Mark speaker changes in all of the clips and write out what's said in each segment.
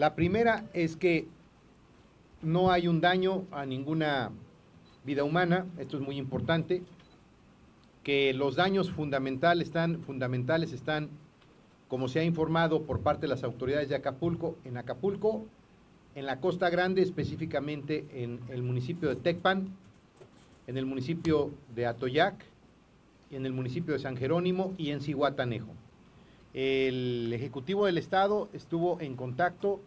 Speaker 1: La primera es que no hay un daño a ninguna vida humana, esto es muy importante, que los daños fundamentales están, fundamentales están, como se ha informado por parte de las autoridades de Acapulco, en Acapulco, en la Costa Grande, específicamente en el municipio de Tecpan, en el municipio de Atoyac, en el municipio de San Jerónimo y en Cihuatanejo. El Ejecutivo del Estado estuvo en contacto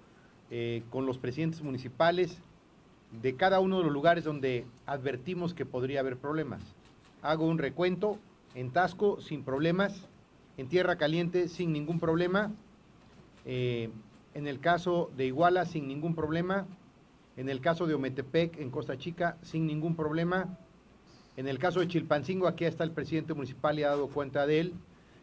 Speaker 1: eh, con los presidentes municipales de cada uno de los lugares donde advertimos que podría haber problemas. Hago un recuento en Tasco sin problemas, en Tierra Caliente sin ningún problema, eh, en el caso de Iguala sin ningún problema, en el caso de Ometepec en Costa Chica sin ningún problema, en el caso de Chilpancingo aquí está el presidente municipal y ha dado cuenta de él,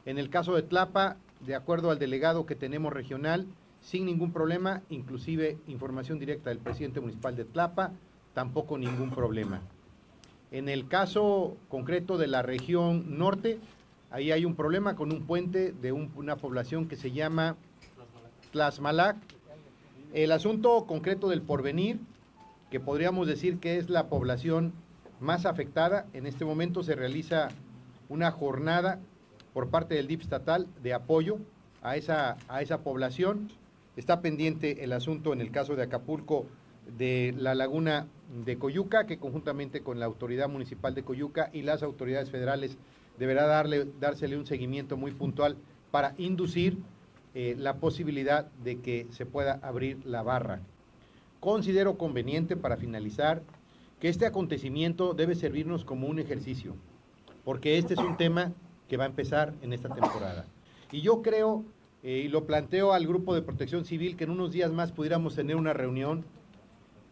Speaker 1: en el caso de Tlapa, de acuerdo al delegado que tenemos regional, sin ningún problema, inclusive información directa del presidente municipal de Tlapa, tampoco ningún problema. En el caso concreto de la región norte, ahí hay un problema con un puente de una población que se llama Tlasmalac. El asunto concreto del porvenir, que podríamos decir que es la población más afectada, en este momento se realiza una jornada por parte del DIP estatal de apoyo a esa, a esa población. Está pendiente el asunto en el caso de Acapulco de la laguna de Coyuca, que conjuntamente con la autoridad municipal de Coyuca y las autoridades federales deberá darle, dársele un seguimiento muy puntual para inducir eh, la posibilidad de que se pueda abrir la barra. Considero conveniente para finalizar que este acontecimiento debe servirnos como un ejercicio, porque este es un tema que va a empezar en esta temporada. Y yo creo, eh, y lo planteo al grupo de protección civil, que en unos días más pudiéramos tener una reunión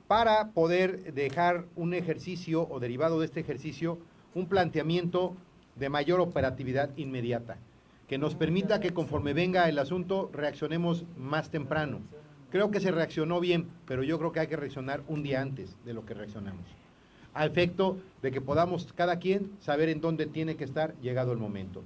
Speaker 1: para poder dejar un ejercicio o derivado de este ejercicio, un planteamiento de mayor operatividad inmediata, que nos permita que conforme venga el asunto reaccionemos más temprano. Creo que se reaccionó bien, pero yo creo que hay que reaccionar un día antes de lo que reaccionamos a efecto de que podamos cada quien saber en dónde tiene que estar llegado el momento.